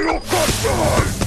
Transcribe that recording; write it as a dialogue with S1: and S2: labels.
S1: final cut time!